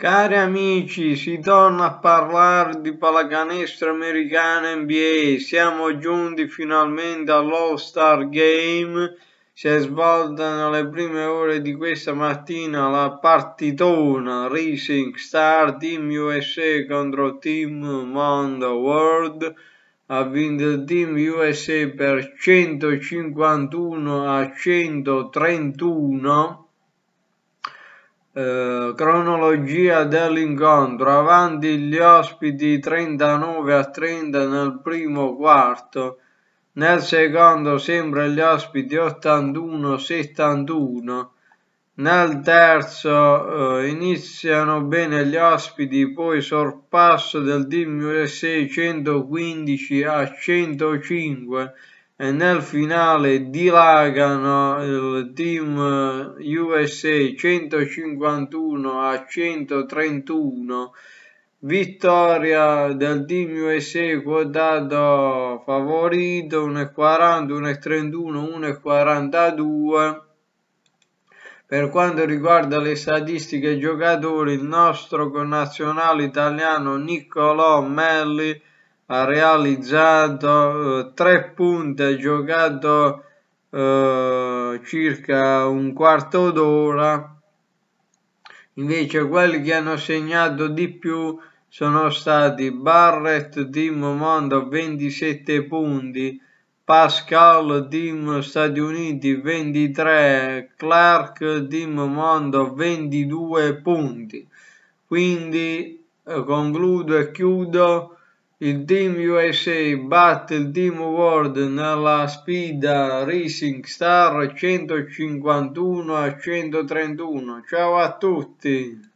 Cari amici, si torna a parlare di pallacanestro americana NBA. Siamo giunti finalmente all'All-Star Game. Si è svolta nelle prime ore di questa mattina la partitona Racing Star Team USA contro Team Mondo World. Ha vinto il Team USA per 151 a 131 eh, cronologia dell'incontro, avanti gli ospiti 39 a 30 nel primo quarto, nel secondo sempre gli ospiti 81-71, nel terzo eh, iniziano bene gli ospiti, poi sorpasso del Team USA 115 a 105 e nel finale dilagano il team USA 151 a 131 vittoria del team USA quotato favorito 1,40 1,31 1,42 per quanto riguarda le statistiche giocatori il nostro connazionale italiano Niccolò Melli ha realizzato eh, tre punti, ha giocato eh, circa un quarto d'ora, invece quelli che hanno segnato di più sono stati Barrett Team Mondo 27 punti, Pascal Team Stati Uniti 23, Clark Team Mondo 22 punti. Quindi eh, concludo e chiudo il Team USA batte il Team World nella sfida Racing Star 151 a 131. Ciao a tutti!